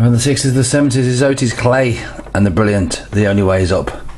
And from the 60s to the 70s is Otis Clay and the brilliant The Only Way Is Up.